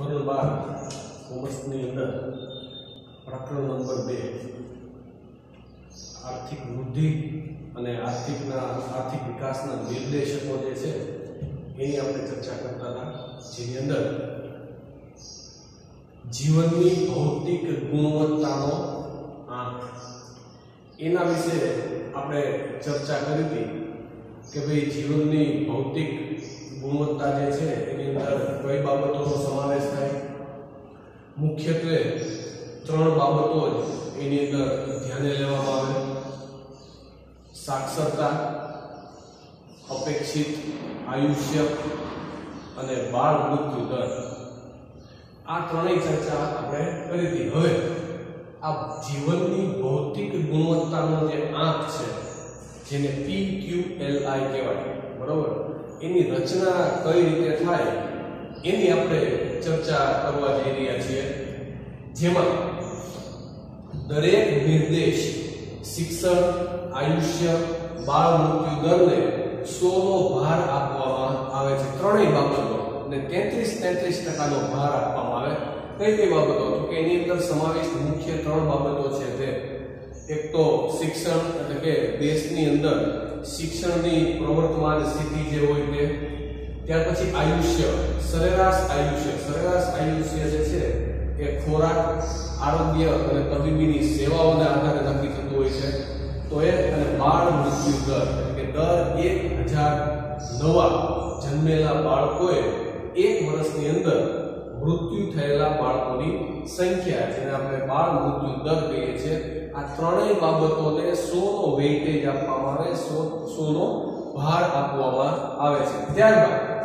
ધોરણ બાર કોમર્સની અંદર પ્રકરણ નંબર બે આર્થિક વૃદ્ધિ અને આર્થિકના, આર્થિક વિકાસના નિર્દેશકો જે છે, એની આપણે ચર્ચા કરતા હતા, જેની અંદર જીવનની ભૌતિક ગુણવત્તાનો આંક. એના વિશે આપણે ચર્ચા કરી હતી કે ભાઈ જીવનની ભૌતિક ગુણવત્તા જે છે, એની અંદર કઈ બાબતોનો સમાવેશ થાય? મુખ્યત્વે ત્રણ બાબતો જ એની અંદર ધ્યાને લેવામાં આવે. સાક્ષરતા, અપેક્ષિત, આયુષ્ય અને બાળ મૃત્યુ દર. આ ત્રણેય ચર્ચા આપણે કરી હતી. હવે, આ જીવનની ભૌતિક ગુણવત્તાનો જે આંક છે, જેને પી ક્યુ એલ આઈ કહેવાય. બરોબર? એની રચના કઈ રીતે થાય, એની આપણે ચર્ચા કરવા જઈ રહ્યા છીએ. જેમાં દરેક નિર્દેશ, શિક્ષણ, આયુષ્ય, બાળ મૃત્યુ દરને સોનો ભાર આપવામાં આવે છે. ત્રણેય બાબતો અને તેત્રીસ તેત્રીસ ટકાનો ભાર આપવામાં આવે. કઈ કઈ બાબતો? તો કે એની અંદર સમાવિષ્ટ મુખ્ય ત્રણ બાબતો છે તે. એક તો શિક્ષણ, એટલે કે દેશની અંદર શિક્ષણની પ્રવર્તમાન સ્થિતિ જે હોય તે, ત્યાર પછી આયુષ્ય, સરેરાશ આયુષ્ય સરેરાશ આયુષ્ય જે છે એ ખોરાક, આરોગ્ય અને તબીબીની સેવાઓને આધારે નક્કી થતું હોય છે. તો એ અને બાળ મૃત્યુ દર કે દર એક હજાર નવા જન્મેલા બાળકોએ એક વર્ષની અંદર મૃત્યુ થયેલા બાળકોની સંખ્યા, જેને આપણે બાળ મૃત્યુ દર કહીએ છીએ આ ત્રણેય બાબતોને સોનો વેઇટેજ આપવામાં આવે, સો, સોનો ભાર આપવામાં આવે છે. ત્યારબાદ,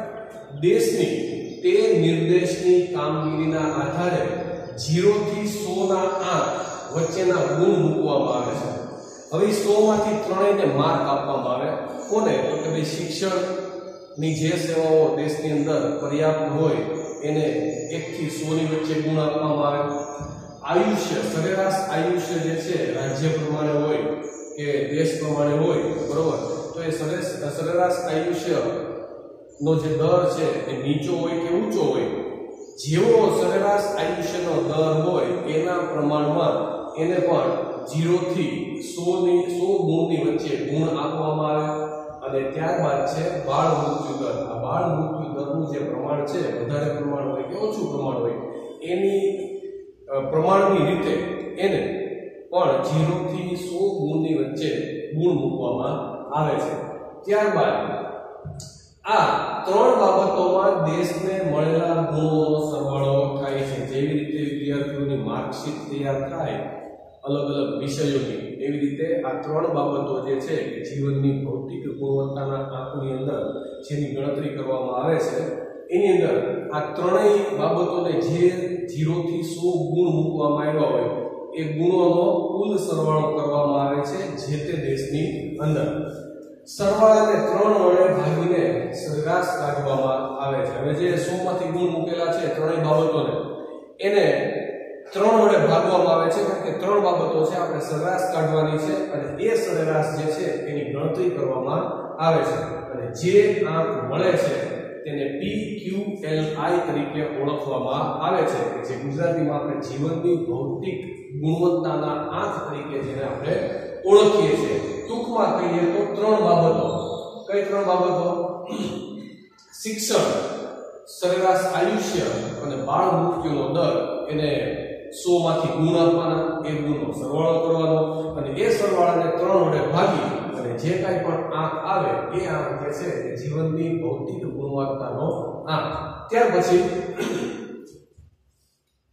દેશની તે નિર્દેશની કામગીરીના આધારે 0 થી 100 ના આંક વચ્ચેના ગુણ મૂકવામાં આવે છે. હવે 100 માંથી ત્રણેયને માર્ક આપવામાં આવે. કોને? તો કે ભાઈ શિક્ષણની જે સેવાઓ દેશની અંદર પર્યાપ્ત હોય, એને 1 થી 100 ની વચ્ચે ગુણ આપવામાં આવે. આયુષ્ય, સરેરાશ આયુષ્ય જે છે, રાજ્ય પ્રમાણે હોય કે દેશ પ્રમાણે હોય, બરોબર? તો એ સરેરાશ આયુષ્ય નો જે દર છે, એ નીચો હોય કે ઊંચો હોય? જેવો સરેરાશ આયુષ્યનો દર હોય, એના પ્રમાણમાં એને પણ 0 થી સો ની 100 ગુણની વચ્ચે ગુણ આપવામાં આવે અને ત્યારબાદ છે બાળ મૃત્યુ દર આ બાળ મૃત્યુ દરનું જે પ્રમાણ છે, વધારે પ્રમાણ હોય કે ઓછું પ્રમાણ હોય, એની પ્રમાણની રીતે એને પણ 0 થી 100 ગુણની વચ્ચે ગુણ મૂકવામાં આવે છે. ત્યારબાદ આ ત્રણ બાબતોમાં દેશને મળેલા ગુણોનો સરવાળો થાય છે. જેવી રીતે વિદ્યાર્થીઓની માર્કશીટ તૈયાર થાય, અલગ અલગ વિષયોની, એવી રીતે આ ત્રણ બાબતો જે છે કે જીવનની ભૌતિક ગુણવત્તાના આંકની અંદર જેની ગણતરી કરવામાં આવે છે એની અંદર આ ત્રણેય બાબતોને જે 0 થી 100 ગુણ મૂકવામાં આવ્યા હોય, એ ગુણોનો કુલ સરવાળો કરવામાં આવે છે જે તે દેશની અંદર. સરવાળાને ત્રણ વડે ભાગીને સરેરાશ કાઢવામાં આવે છે. હવે જે 100 માંથી ગુણ મૂકેલા છે ત્રણેય બાબતોને, એને ત્રણ વડે ભાગવામાં આવે છે, કારણ કે ત્રણ બાબતો છે, આપણે સરેરાશ કાઢવાની છે અને એ સરેરાશ જે છે એની ગણતરી કરવામાં આવે છે. અને જે આંક મળે છે તેને આઈ તરીકે ઓળખવામાં આવે છે કે જે ગુજરાતીમાં આપણે જીવનની ભૌતિક ગુણવત્તાના આંક તરીકે જેને આપણે ઓળખીએ છીએ. ટૂંકમાં કહીએ તો ત્રણ બાબતો. કઈ ત્રણ બાબતો? શિક્ષણ, સરેરાશ આયુષ્ય અને બાળ મૃત્યુનો દર એને 100 માંથી ગુણ આપવાના, એ ગુણનો સરવાળો કરવાનો અને એ સરવાળાને ત્રણ વડે ભાગી અને જે કાંઈ પણ આંક આવે, એ આંક જે છે જીવનની ભૌતિક ગુણવત્તાનો આંક. ત્યાર પછી,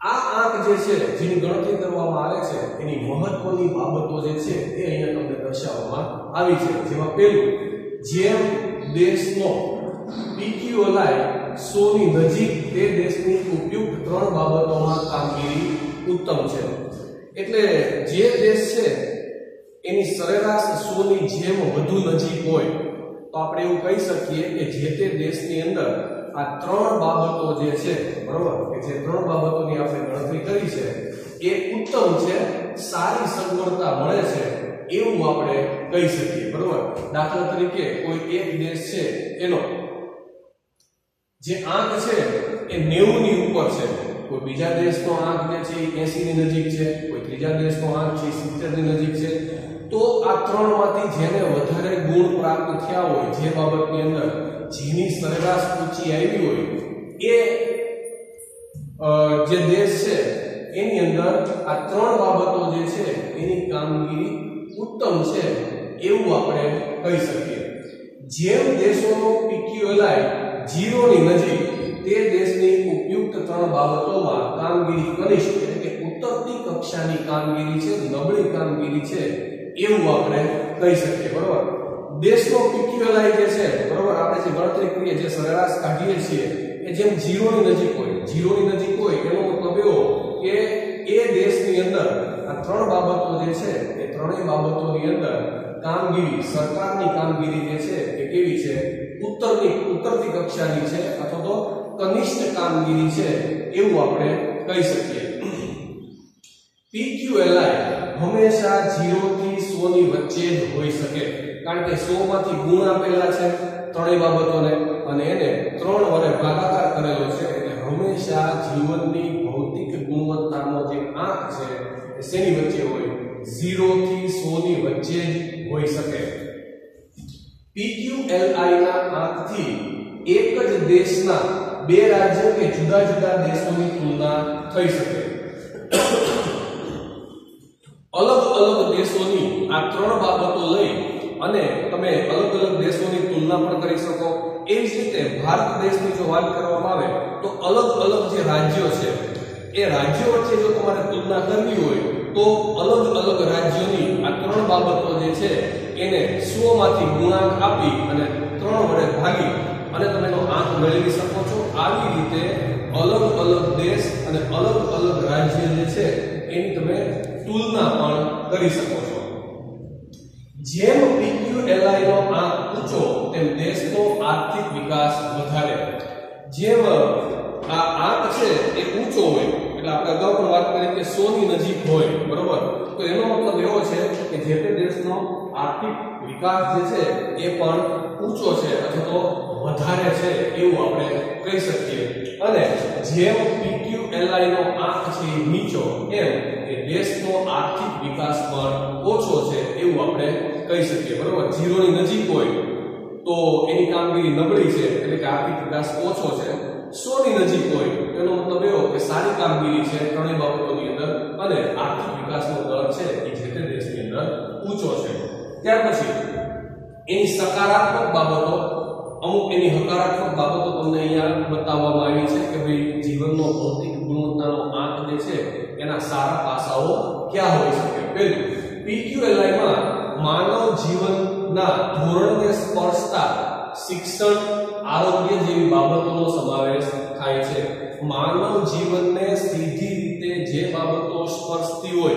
આ આંક જે છે, જેની ગણતરી કરવામાં આવે છે, એની મહત્વની બાબતો જે છે, એ અહીંયા તમને દર્શાવવામાં આવી છે. જેમાં પહેલું, જેમ દેશનો પીક્યુએલઆઈ 100 ની નજીક, તે દેશની ઉપયુક્ત ત્રણ બાબતોમાં કામગીરી ઉત્તમ છે. એટલે જે દેશ છે, એની સરેરાશ 100 ની જેમ વધુ નજીક હોય, તો આપણે એવું કહી શકીએ કે જે તે દેશની અંદર આ ત્રણ બાબતો જે છે, બરોબર? કે જે ત્રણ બાબતોની આપણે ગણતરી કરી છે, એ ઉત્તમ છે, સારી સગવડતા મળે છે, એવું આપણે કહી શકીએ, બરોબર? દાખલા તરીકે કોઈ એક દેશ છે, એનો, જે આંક છે, એ 90 ની ઉપર છે. કોઈ બીજા દેશનો આંક જે છે એ 80 ની નજીક છે, કોઈ ત્રીજા દેશનો આંક છે 70 ની નજીક છે. તો આ ત્રણમાંથી જેને વધારે ગુણ પ્રાપ્ત થયા હોય જે બાબતની અંદર જેની સરેરાશ ઊંચી આવી હોય, એ જે દેશ છે એની અંદર આ ત્રણ બાબતો જે છે એની કામગીરી ઉત્તમ છે એવું આપણે કહી શકીએ. જેમ દેશોનો પીક્યુએલઆઈ ઝીરોની નજીક, તે દેશની ઉપયુક્ત ત્રણ બાબતોમાં કામગીરી કનિષ્ઠ એટલે કે ઉત્તરની કક્ષાની કામગીરી છે, નબળી કામગીરી છે, એવું આપણે કહી શકીએ, બરોબર? દેશનો પીક્યુએલઆઈ જે છે, બરોબર? આપણે જે ગણતરી કરીએ, જે સરેરાશ કાઢીએ છીએ, એ જેમ ઝીરોની નજીક હોય ઝીરોની નજીક હોય, એનો મતલબ એવો કે એ દેશની અંદર આ ત્રણ બાબતો જે છે, એ ત્રણેય બાબતોની અંદર કામગીરી, સરકારની કામગીરી જે છે, એ કેવી છે? ઉત્તરની, ઉત્તરથી કક્ષાની છે, અથવા તો કનિષ્ઠ કામગીરી છે એવું આપણે કહી શકીએ. PQLI હંમેશા 0 થી 100 ની વચ્ચે જ હોઈ શકે, કારણ કે 100 માંથી ગુણ આપેલા છે ત્રણેય બાબતોને, અને એને 3 વડે ભાગાકાર કરેલો છે, એટલે હંમેશા જીવનની ભૌતિક ગુણવત્તાનો જે આંક છે, એ શેની વચ્ચે હોય? 0 થી 100 ની વચ્ચે જ હોઈ શકે. PQLI ના આંકથી એક જ દેશના બે રાજ્યો કે જુદા જુદા દેશોની તુલના થઈ શકે. અલગ અલગ દેશોની આ ત્રણ બાબતો લઈ અને તમે અલગ અલગ દેશોની તુલના પણ કરી શકો. એવી જ રીતે ભારત દેશની જો વાત કરવામાં આવે તો અલગ અલગ જે રાજ્યો છે, એ રાજ્યો વચ્ચે જો તમારે તુલના કરવી હોય તો અલગ અલગ રાજ્યોની આ ત્રણ બાબતો જે છે એને 100 માંથી ગુણાંક આપી અને ત્રણ વડે ભાગી અને તમે એનો આંક મેળવી શકો છો. આવી રીતે અલગ અલગ દેશ અને અલગ અલગ રાજ્ય જે છે, એની તમે તુલના પણ કરી શકો છો. જેમ પીક્યુએલઆઈ નો આંક ઊંચો, તેમ દેશનો આર્થિક વિકાસ વધારે. જેમ આ આંક છે, એ ઊંચો હોય, એટલે આપણે અગાઉ પણ વાત કરી કે 100 ની નજીક હોય, બરોબર? તો એનો મતલબ એવો છે કે જે તે દેશનો આર્થિક વિકાસ જે છે એ પણ ઊંચો છે અથવા તો વધારે છે એવું આપણે કહી શકીએ. અને જેમ PQLI નો આંક છે નીચો, એમ એ દેશનો આર્થિક વિકાસ પણ ઓછો છે એવું આપણે કહી શકીએ. બરોબર? 0 ની નજીક હોય તો એની કામગીરી નબળી છે, એટલે કે આર્થિક વિકાસ ઓછો છે. 100 ની નજીક હોય એનો મતલબ એવો કે સારી કામગીરી છે ત્રણેય બાબતોની અંદર અને આર્થિક વિકાસનો દર છે એ જે તે દેશની અંદર ઊંચો છે. ત્યાર પછી એની સકારાત્મક બાબતો, અમુક એની હકારાત્મક બાબતો તમને અહીંયા બતાવવામાં આવી છે કે ભાઈ જીવનનો ભૌતિક ગુણવત્તાનો આંક જે છે, એના સારા પાસાઓ ક્યાં હોઈ શકે? પહેલું, પીક્યુએલઆઈમાં માનવ જીવનના ધોરણને સ્પર્શતા શિક્ષણ, આરોગ્ય જેવી બાબતોનો સમાવેશ થાય છે. માનવ જીવનને સીધી રીતે જે બાબતો સ્પર્શતી હોય,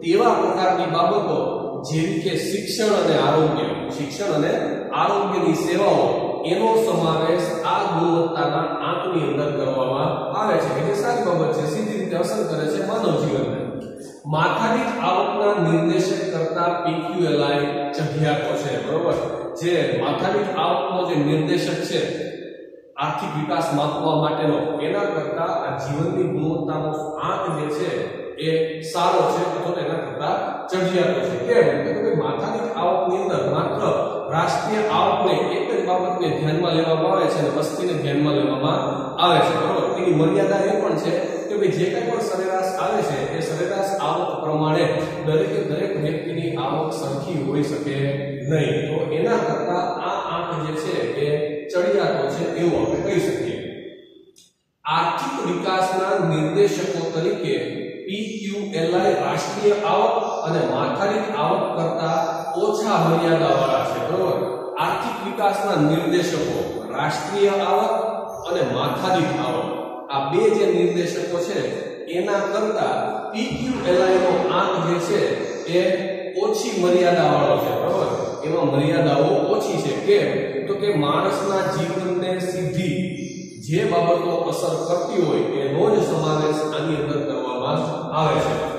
તેવા પ્રકારની બાબતો જેવી કે શિક્ષણ અને આરોગ્ય. શિક્ષણ અને આરોગ્યની સેવાઓ, એનો સમાવેશ આ ગુણવત્તાના આંકની અંદર કરવામાં આવે છે. એટલે સારી બાબત છે. સીધી રીતે અસર કરે છે માનવ જીવનને. માથાની આવકના નિર્દેશક કરતા પીક્યુએલઆઈ ચઢિયાતો છે, બરોબર? જે માથાની આવકનો જે નિર્દેશક છે આર્થિક વિકાસ માપવા માટેનો. એના કરતા આ જીવનની ગુણવત્તાનો આંક જે છે એ સારો છે અથવા એના કરતા ચઢિયાતો છે. કેમ? કે ભાઈ માથાદીઠ આવકની અંદર માત્ર રાષ્ટ્રીય આવકને એક જ બાબતને ધ્યાનમાં લેવામાં આવે છે અને વસ્તીને ધ્યાનમાં લેવામાં આવે છે. બરોબર? એની મર્યાદા એ પણ છે કે ભાઈ જે કંઈ પણ સરેરાશ આવે છે એ સરેરાશ આવક પ્રમાણે દરેકે દરેક વ્યક્તિની આવક સરખી હોઈ શકે નહીં. તો એના કરતા આ આંક જે છે એ ચડિયાતો છે એવું આપણે કહી શકીએ. આર્થિક વિકાસના નિર્દેશકો તરીકે PQLI રાષ્ટ્રીય આવક અને માથાદીઠ આવક કરતા ઓછા મર્યાદાવાળા છે, બરોબર? આર્થિક વિકાસના નિર્દેશકો રાષ્ટ્રીય આવક અને માથાદીઠ આવક. આ બે જે નિર્દેશકો છે, એના કરતા PQLI નો આંક જે છે, એ ઓછી મર્યાદાવાળો છે, બરોબર? એમાં મર્યાદાઓ ઓછી છે. કે તો કે માણસના જીવનને સીધી જે બાબતો અસર કરતી હોય એનો જ સમાવેશ આની અંદર કરવામાં આવે છે.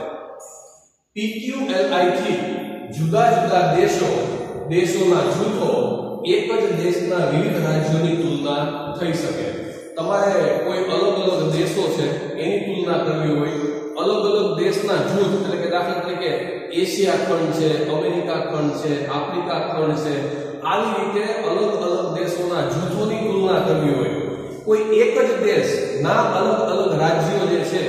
PQLI થી જુદા જુદા દેશો, દેશોના જૂથો એક જ દેશના વિવિધ રાજ્યોની તુલના થઈ શકે. તમારે કોઈ અલગ અલગ દેશો છે, એની તુલના કરવી હોય અલગ અલગ દેશના જૂથ, એટલે કે દાખલા તરીકે એશિયા ખંડ છે, અમેરિકા ખંડ છે, આફ્રિકા ખંડ છે, આવી રીતે અલગ અલગ દેશોના જૂથોની તુલના કરવી હોય. કોઈ એક જ દેશના અલગ અલગ રાજ્યો જે છે,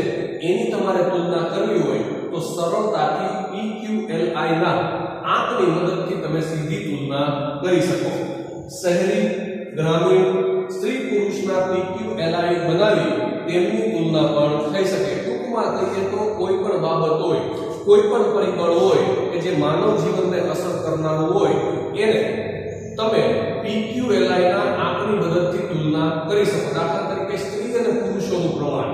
એની તમારે તુલના કરવી હોય, તો સરળતાથી EQLI ના આંકની મદદથી તમે સીધી તુલના કરી શકો. શહેરી, ગ્રામીણ સ્ત્રી પુરુષના PQLI બનાવી તેમની તુલના પણ થઈ શકે. ટૂંકમાં કહીએ તો કોઈ પણ બાબત હોય, કોઈ પણ પરિબળ હોય કે જે માનવ જીવનને અસર કરનારું હોય, એને તમે PQLI ના આંકની મદદથી તુલના કરી શકો. દાખલા તરીકે સ્ત્રી અને પુરુષોનું પ્રમાણ.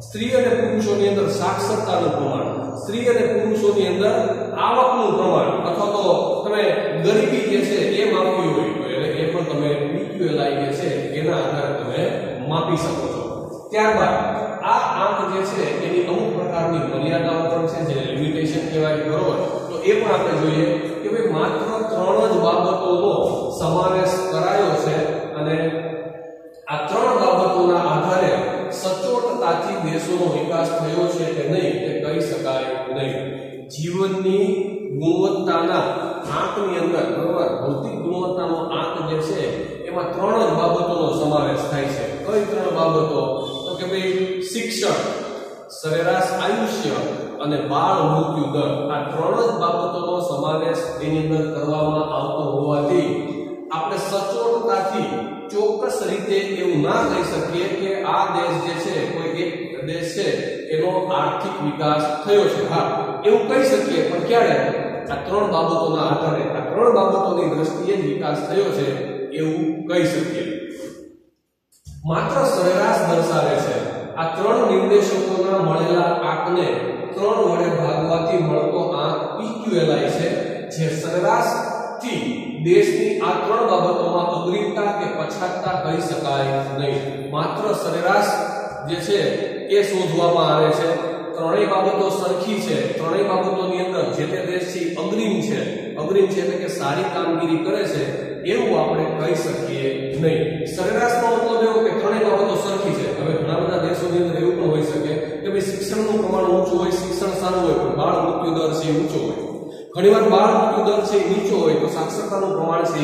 સ્ત્રી અને પુરુષોની અંદર સાક્ષરતાનું પ્રમાણ. સ્ત્રી અને પુરુષોની અંદર આવકનું પ્રમાણ. અથવા તો તમે ગરીબી જે છે એ માપવી હોય એટલે એ પણ તમે PQLI જે છે એના આધારે તમે માપી શકો છો. ત્યારબાદ આ આંક જે છે, એની અમુક પ્રકારની મર્યાદાઓ પણ છે, જેને લિમિટેશન કહેવાય બરોબર. તો એ પણ આપણે જોઈએ કે ભાઈ માત્ર ત્રણ જ બાબતોનો સમાવેશ કરાયો છે અને આ ત્રણ બાબતોના આધારે સચોટતાથી દેશોનો વિકાસ થયો છે કે નહીં તે કહી શકાય નહીં. જીવનની ગુણવત્તાના આંકની અંદર, બરોબર? ભૌતિક ગુણવત્તાનો આંક જે છે, એમાં ત્રણ જ બાબતોનો સમાવેશ થાય છે. કઈ ત્રણ બાબતો? તો કે ભાઈ શિક્ષણ સરેરાશ આયુષ્ય અને બાળ મૃત્યુ દર આ ત્રણ જ બાબતોનો સમાવેશ એની અંદર કરવામાં આવતો હોવાથી આપણે સચોટતાથી ચોક્કસ રીતે એવું ના કહી શકીએ કે આ દેશ જે છે, કોઈ એક દેશ છે, એનો આર્થિક વિકાસ થયો છે. હા, એવું કહી શકીએ, પણ ક્યારે? આ ત્રણ બાબતોના આધારે, આ ત્રણ બાબતોની દ્રષ્ટિએ વિકાસ થયો છે, એવું કહી શકીએ. માત્ર સરેરાશ દર્શાવે છે. આ ત્રણ નિર્દેશકોના મળેલા આંકને ત્રણ વડે ભાગવાથી મળતો આંક PQLI છે, જે સરેરાશથી દેશની આ ત્રણ બાબતોમાં અગ્રિમતા કે પછાતતા કહી શકાય નહીં. માત્ર સરેરાશ જે છે એ શોધવામાં આવે છે. ત્રણેય બાબતો સરખી છે. ત્રણેય બાબતોની અંદર જે તે દેશથી અગ્રિમ છે અગ્રિમ છે એટલે કે સારી કામગીરી કરે છે એવું આપણે કહી શકીએ નહીં. સરેરાશનો મતલબ એવો કે ત્રણેય બાબતો સરખી છે. હવે ઘણા બધા દેશોની અંદર એવું પણ હોઈ શકે કે ભાઈ શિક્ષણનું પ્રમાણ ઊંચું હોય, શિક્ષણ સારું હોય, પણ બાળ મૃત્યુ દર છે ઊંચો હોય. ઘણીવાર બાળ મૃત્યુ દર છે નીચો હોય, તો સાક્ષરતાનું પ્રમાણ છે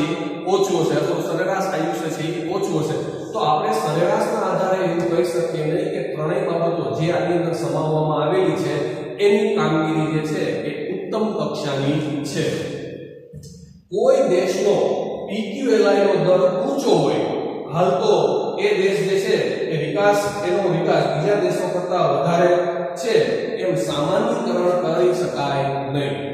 ઓછું હશે, અથવા સરેરાશ આયુષ્ય છે એ ઓછું હશે. તો આપણે સરેરાશના આધારે એવું કહી શકીએ નહીં કે ત્રણેય બાબતો જે આની અંદર સમાવવામાં આવેલી છે, એની કામગીરી જે છે એ ઉત્તમ કક્ષાની છે. કોઈ દેશનો PQLI નો દર ઊંચો હોય. હાલ તો એ દેશ જે છે, એ વિકાસ, એનો વિકાસ બીજા દેશો કરતાં વધારે છે, એમ સામાન્યકરણ કરી શકાય નહીં.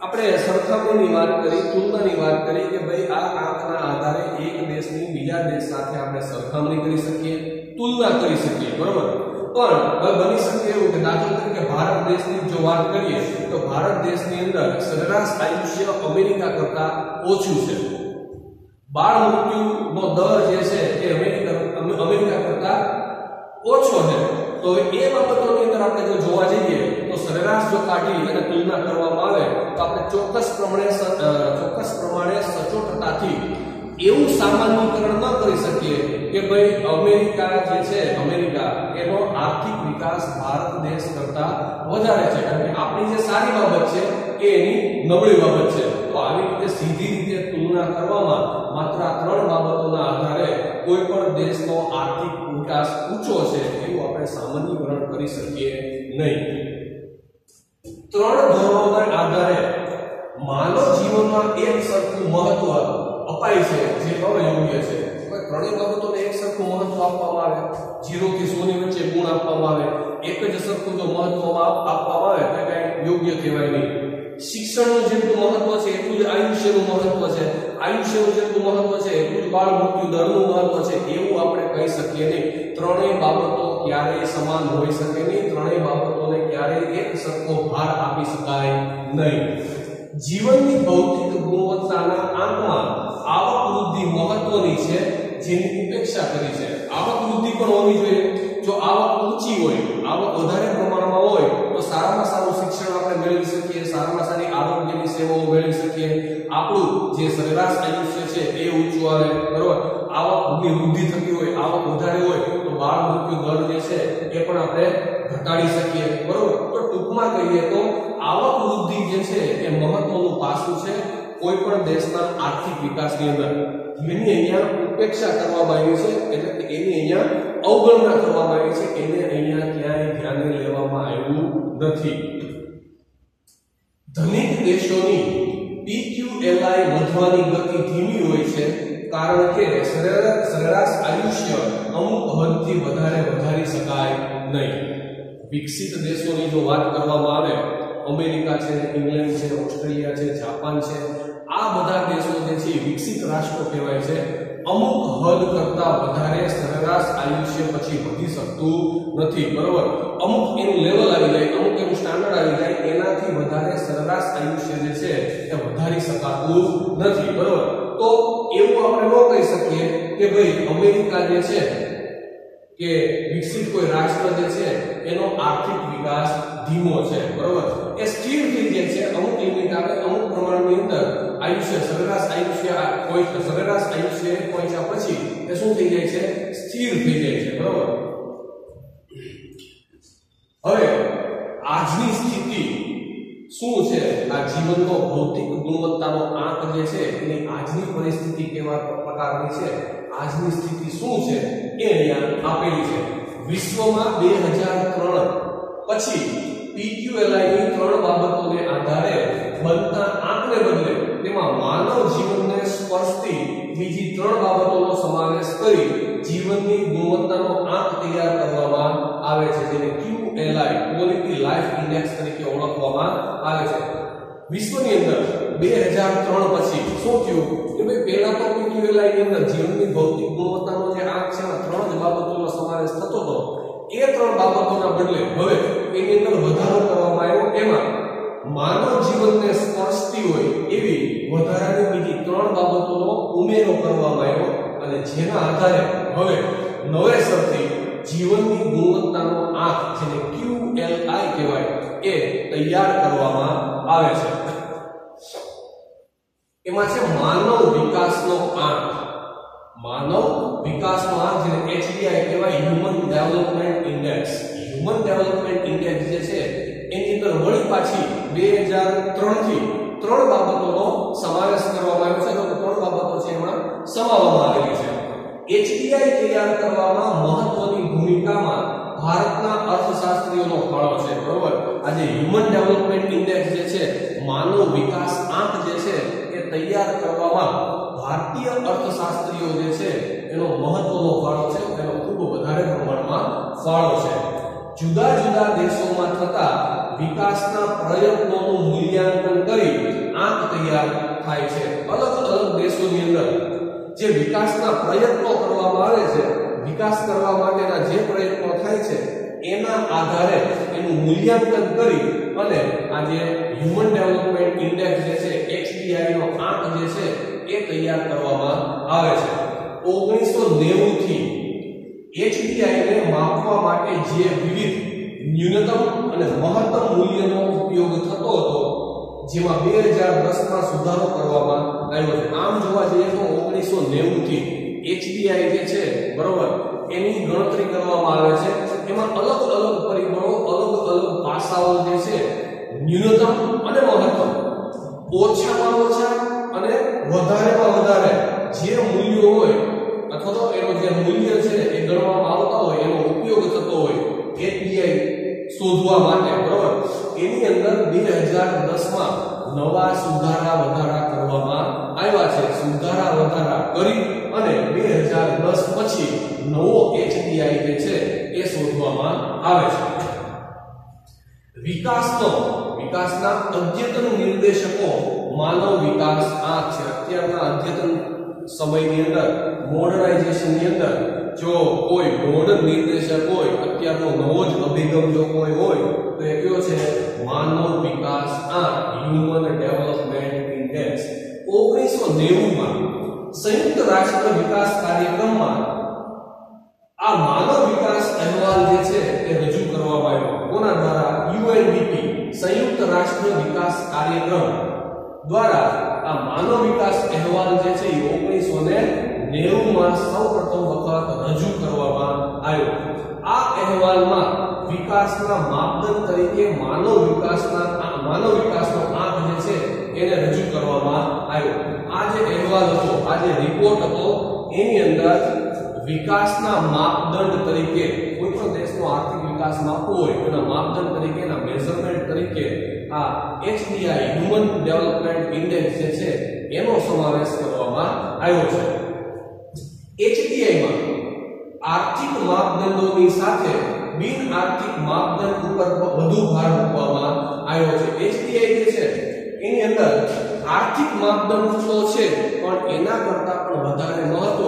આપણે સરખામણીની વાત કરી, તુલનાની વાત કરી કે ભાઈ આ આંકના આધારે એક દેશની બીજા દેશ સાથે આપણે સરખામણી કરી શકીએ, તુલના કરી શકીએ, બરોબર? પણ બની શકે એવું કે દાખલા તરીકે ભારત દેશની જો વાત કરીએ, તો ભારત દેશની અંદર સરેરાશ આયુષ્ય અમેરિકા કરતાં ઓછું છે. બાળ મૃત્યુનો દર જે છે એ અમેરિકા અમેરિકા કરતા ઓછો છે. તો એ બાબતોની અંદર આપણે જો જોવા જઈએ, તો સરેરાશ જો કાઢી અને તુલના કરવામાં આવે, તો આપણે ચોક્કસ પ્રમાણે ચોક્કસ પ્રમાણે સચોટતાથી એવું સામાન્યકરણ ન કરી શકીએ કે ભાઈ અમેરિકા જે છે, અમેરિકા, એનો આર્થિક વિકાસ ભારત દેશ કરતા વધારે છે. કારણ કે આપણી જે સારી બાબત છે એ એની નબળી બાબત છે. તો આવી રીતે સીધી કોઈ પણ દેશનો આર્થિક વિકાસ ઊંચો છે એવું આપણે સામાન્યકરણ કરી શકીએ નહીં. ત્રણ ધોરણોના આધારે માનવ જીવનમાં એક સરખું મહત્વ અપાય છે, જે કયો યોગ્ય છે. ત્રણેય બાબતોને એક સરખું મહત્વ આપવામાં આવે. જીરો થી 100 ની વચ્ચે ગુણ આપવામાં આવે. એક જ સરખું જો મહત્વ આપવામાં આવે. તો કઈ યોગ્ય કહેવાય નહીં. શિક્ષણનું જેટલું મહત્વ છે, એટલું જ આયુષ્યનું મહત્વ છે. આયુષ્યનું જેટલું મહત્વ છે એટલું બાળ મૃત્યુ દરનું મહત્વ છે, એવું આપણે કહી શકીએ નહીં. ત્રણેય બાબતો ક્યારેય સમાન હોઈ શકે નહીં. ત્રણેય બાબતોને ક્યારેય એક સરખો ભાર આપી શકાય નહીં. જીવનની ભૌતિક ગુણવત્તાના આંકમાં આવક વૃદ્ધિ મહત્વની છે, જેની ઉપેક્ષા કરી છે. આવક વૃદ્ધિ પણ હોવી જોઈએ. જો આવક ઊંચી હોય આવક વધારે પ્રમાણમાં હોય, તો સારામાં સારું શિક્ષણ આપણે મેળવી શકીએ, સારામાં સારી આરોગ્યની સેવાઓ મેળવી શકીએ. આપણું જે સરેરાશ આયુષ્ય છે એ ઊંચું આવે, બરોબર? આવકની વૃદ્ધિ થતી હોય આવક વધારે હોય, તો બાળ મૃત્યુ દર જે છે એ પણ આપણે ઘટાડી શકીએ, બરોબર? તો ટૂંકમાં કહીએ તો આવક વૃદ્ધિ જે છે એ મહત્વનું પાસું છે કોઈ પણ દેશના આર્થિક વિકાસની અંદર. જેની અહીંયા ઉપેક્ષા કરવામાં આવી છે, એટલે એની અહીંયા અવગણના કરવામાં આવી છે એને અહીંયા ક્યાંય ધ્યાને લેવામાં આવ્યું નથી. ધનિક દેશોની PQLI વધવાની ગતિ ધીમી હોય છે કારણ કે સરેરાશ આયુષ્ય અમુક હદથી વધારે વધારી શકાય નહીં. વિકસિત દેશોની જો વાત કરવામાં આવે, અમેરિકા છે, ઇંગ્લેન્ડ છે, ઓસ્ટ્રેલિયા છે, જાપાન છે, આ બધા દેશો જે છે વિકસિત રાષ્ટ્રો કહેવાય છે. અમુક હદ કરતા વધારે સરેરાશ આયુષ્ય પછી વધી શકતું નથી, બરોબર? અમુક એનું લેવલ આવી જાય, અમુક એનું સ્ટાન્ડર્ડ આવી જાય, એનાથી વધારે સરેરાશ આયુષ્ય જે છે, એ વધારી શકાતું નથી, બરોબર? તો એવું આપણે ન કહી શકીએ કે ભાઈ અમેરિકા જે છે, કે વિકસિત કોઈ રાષ્ટ્ર જે છે, એનો આર્થિક વિકાસ ધીમો છે, બરોબર? એ સ્થિર થઈ જાય છે, અમુક લિમિટ આપણે અમુક પ્રમાણની અંદર આયુષ્ય સરેરાશ આયુષ્ય કોઈ સરેરાશ આયુષ્ય પહોંચ્યા પછી એ શું થઈ જાય છે? સ્થિર થઈ જાય છે, બરોબર? હવે આજની સ્થિતિ શું છે? આ જીવનનો ભૌતિક ગુણવત્તાનો આંક જે છે એની આજની પરિસ્થિતિ કેવા પ્રકારની છે? આજની સ્થિતિ શું છે? એ અહીંયા આપેલી છે. વિશ્વમાં બે હજાર ત્રણ પછી PQLI ની ત્રણ બાબતોને આધારે બનતા આંકને બદલે તેમાં માનવ જીવનને સ્પર્શતી બીજી ત્રણ બાબતોનો સમાવેશ કરી જીવનની ગુણવત્તાનો આંક તૈયાર કરવામાં આવે છે, જેને QLI ક્વોલિટી લાઈફ ઇન્ડેક્સ તરીકે ઓળખવામાં આવે છે. વિશ્વની અંદર 2003 પછી શું થયું? કે ભાઈ, પહેલા તો QLI ની અંદર જીવનની ભૌતિક ગુણવત્તાનો જે આંક છે ત્રણ બાબતોનો સમાવેશ થતો હતો. એ ત્રણ બાબતોના બદલે હવે એની અંદર વધારો કરવામાં આવ્યો. એમાં માનવ જીવનને સ્પર્શતી હોય એવી વધારાની બીજી ત્રણ બાબતોનો ઉમેરો કરવામાં આવ્યો અને જેના આધારે હવે નવેસરથી જીવનની ગુણવત્તાનો આંક, જેને QLI કહેવાય, એ તૈયાર કરવામાં આવે છે. એમાં છે માનવ વિકાસનો આંક. માનવ વિકાસનો આંક જેને HDI કહેવાય, human development index. Human development index જે છે એની અંદર વળી પાછી 2003 થી ત્રણ બાબતોનો સમાવેશ કરવામાં આવ્યો છે તો ત્રણ બાબતો છે એમાં સમાવવામાં આવેલી છે. એચડીઆઈ તૈયાર કરવામાં મહત્વની ભૂમિકામાં ભારતના અર્થશાસ્ત્રીઓનો ફાળો છે, બરોબર? આજે હ્યુમન ડેવલપમેન્ટ ઇન્ડેક્સ જે છે, માનવ વિકાસ આંક જે છે, એ તૈયાર કરવામાં ભારતીય અર્થશાસ્ત્રીઓ જે છે, એનો મહત્વનો ફાળો છે, એનો ખૂબ વધારે પ્રમાણમાં ફાળો છે. જુદા જુદા દેશોમાં થતા વિકાસના પ્રયત્નોનું મૂલ્યાંકન કરી આંક તૈયાર થાય છે. અલગ અલગ દેશોની અંદર જે વિકાસના પ્રયત્નો કરવામાં આવે છે, વિકાસ કરવા માટેના જે પ્રયત્નો થાય છે, એના આધારે એનું મૂલ્યાંકન કરી અને આ જે હ્યુમન ડેવલપમેન્ટ ઇન્ડેક્સ જે છે HDI નો આંક જે છે, એ તૈયાર કરવામાં આવે છે. 1990 થી એચડીઆઈ ને માપવા માટે જે વિવિધ ન્યૂનતમ અને મહત્તમ મૂલ્યનો ઉપયોગ થતો હતો, જેમાં 2010 માં સુધારો કરવામાં આવ્યો આમ જોવા જઈએ તો 1990 થી એચબીઆઈ જે છે, બરોબર, એની ગણતરી કરવામાં આવે છે. એમાં અલગ અલગ પરિબળો, અલગ અલગ પાસાઓ જે છે, ન્યૂનતમ અને મહત્તમ. ઓછામાં ઓછા અને વધારેમાં વધારે જે મૂલ્યો હોય, અથવા તો એનો જે મૂલ્ય છે 2010 માં નવા સુધારા વધારા કરવામાં આવ્યા છે. સુધારા વધારા કરી અને 2010 પછી નવો એચડીઆઈ જે છે એ શોધવામાં આવે છે. વિકાસનો વિકાસના અદ્યતન નિર્દેશકો માનવ વિકાસ આ છે. અત્યારના અદ્યતન સમયની અંદર મોડર્નાઇઝેશનની અંદર, જો કોઈ મોડર્ન નિર્દેશક હોય, અત્યારનો નવો જ અભિગમ જો કોઈ હોય, તો એ કયો છે? માનવ વિકાસ આ હ્યુમન ડેવલપમેન્ટ ઇન્ડેક્સ 1990 માં સંયુક્ત રાષ્ટ્ર વિકાસ કાર્યક્રમમાં આ માનવ વિકાસ અહેવાલ જે છે તે રજૂ કરવામાં આવ્યો. કોના દ્વારા? યુએનડીપી, સંયુક્ત રાષ્ટ્ર વિકાસ કાર્યક્રમ દ્વારા માનવ વિકાસ અહેવાલ જે છે એ 1990 90 માં સૌપ્રથમ વખત રજૂ કરવામાં આવ્યો. આ અહેવાલમાં વિકાસના માપદંડ તરીકે માનવ વિકાસના માનવ વિકાસનો આંક જે છે એને રજૂ કરવામાં આવ્યો. આ જે અહેવાલ હતો, આ જે રિપોર્ટ હતો, એની અંદર વિકાસના માપદંડ તરીકે કોઈ પણ દેશનો આર્થિક વિકાસ માપવો હોય, એના માપદંડ તરીકે, એના મેઝરમેન્ટ તરીકે આ એચડીઆઈ હ્યુમન ડેવલપમેન્ટ ઇન્ડેક્સ જે છે, એનો સમાવેશ કરવામાં આવ્યો છે. એચડીઆઈ માં આર્થિક માપદંડોની સાથે બિન આર્થિક માપદંડ ઉપર વધુ ભાર મૂકવામાં આવ્યો છે. એચડીઆઈ જે છે, એની અંદર આર્થિક માપદંડ તો છે, પણ એના કરતાં પણ વધારે મહત્વ,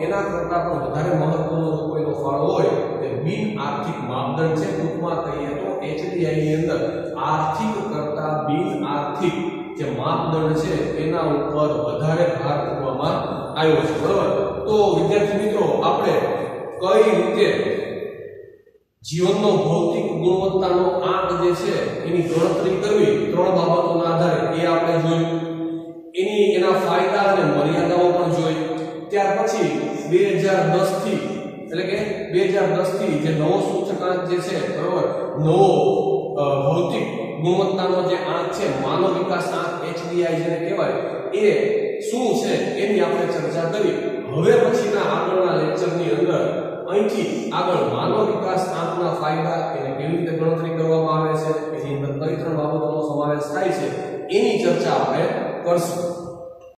એના કરતાં પણ વધારે મહત્વનો કોઈનો ફાળો હોય, તે બિન આર્થિક માપદંડ છે ટૂંકમાં કહીએ તો. એચડીઆઈ ની અંદર આર્થિક કરતા બિન આર્થિક જે માપદંડ છે એના ઉપર વધારે ભાર મૂકવામાં આવ્યો છે, બરોબર? તો વિદ્યાર્થી મિત્રો, આપણે કઈ રીતે જીવનનો ભૌતિક ગુણવત્તાનો આંક જે છે એની ગણતરી કરવી, ત્રણ બાબતોના આધારે, એ આપણે જોયું. એની એના ફાયદા અને મર્યાદાઓ પણ જોઈ. ત્યાર પછી 2010 થી એટલે કે 2010 થી જે નવો સૂચકાંક જે છે, બરોબર? નવો ભૌતિક ગુણવત્તાનો જે આંક છે, માનવ વિકાસ આંક એચડીઆઈ જેને કહેવાય, એ શું છે એની આપણે ચર્ચા કરી. હવે પછીના આગળના લેક્ચરની અંદર અહીંથી આગળ માનવ વિકાસ આંકના ફાયદા એને કેવી રીતે ગણતરી કરવામાં આવે છે, એની અંદર કઈ ત્રણ બાબતોનો સમાવેશ થાય છે, એની ચર્ચા આપણે કરશું.